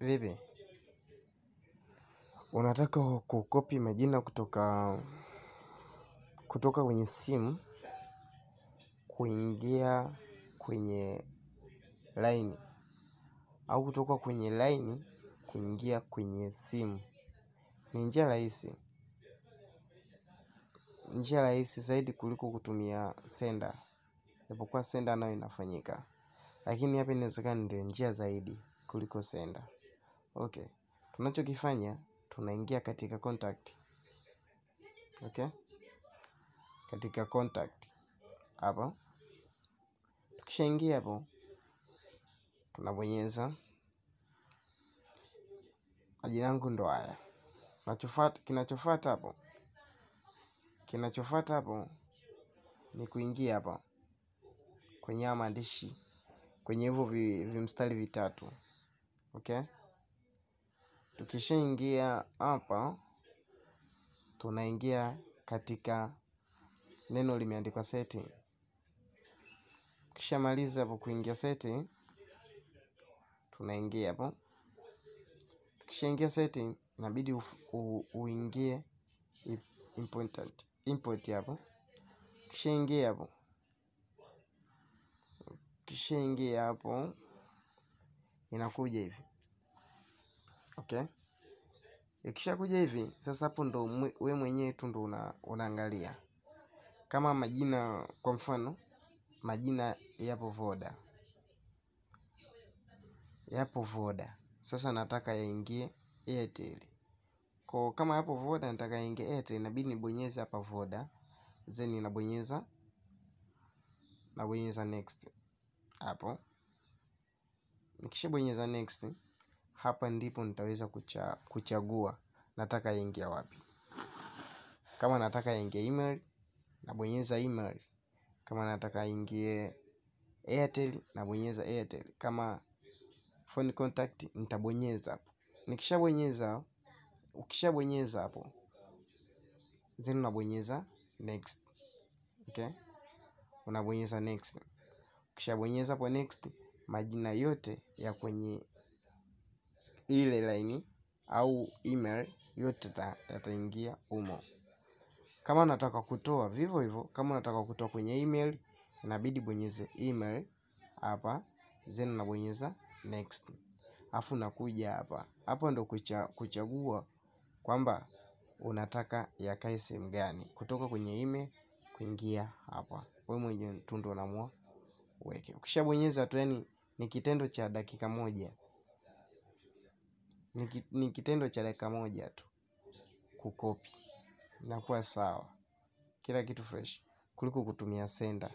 Vipi, unataka kukopi majina kutoka kutoka kwenye simu kuingia kwenye laini au kutoka kwenye laini kuingia kwenye simu. Ni njia rahisi, njia rahisi zaidi kuliko kutumia senda japokuwa senda nayo inafanyika. Lakini hapa inawezekana ndio njia zaidi kuliko senda. Ok, tunachokifanya tunaingia katika contact. Ok, katika contact. Hapa tukishaingia hapo tunabonyeza. Majina yangu ndo haya. Kinachofuata hapo. Kinachofuata hapo ni kuingia hapa kwenye maandishi. Kwenye hivyo vimstari vitatu. Ok tukishaingia hapa tunaingia katika neno limeandikwa setting. Tukishamaliza hapo kuingia setting tunaingia hapo. Tukishaingia setting inabidi uingie important import hapo. Ukishaingia hapo ukishaingia hapo inakuja hivi ok ikishakuja hivi sasa hapo ndo we mwenyewe tu ndo una, unaangalia. Kama majina kwa mfano majina yapo voda. Yapo voda. Sasa nataka yaingie airtel. Kwa kama yapo voda nataka yaingie airtel inabidi nibonyeze hapa voda then nabonyeza nabonyeza next. Hapo. Nikishabonyeza next hapa ndipo nitaweza kucha, kuchagua nataka yaingia wapi. Kama nataka yaingie email nabonyeza email. Kama nataka ingie airtel nabonyeza airtel. Kama phone contact nitabonyeza hapo. Nikishabonyeza ukishabonyeza hapo then unabonyeza next. Okay, unabonyeza next. Ukishabonyeza hapo next majina yote ya kwenye ile laini au email yote yataingia humo. Kama nataka kutoa vivo hivyo, kama nataka kutoa kwenye email inabidi bonyeze email hapa then nabonyeza next. Alafu nakuja hapa. Hapo ndo kucha, kuchagua kwamba unataka yakae sehemu gani. Kutoka kwenye email kuingia hapa. Wewe mwenyewe tu ndo unaamua uweke. Ukishabonyeza tu yani ni kitendo cha dakika moja ni kitendo cha dakika moja tu. Kukopi. Inakuwa sawa. Kila kitu fresh. Kuliko kutumia senda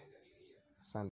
asante.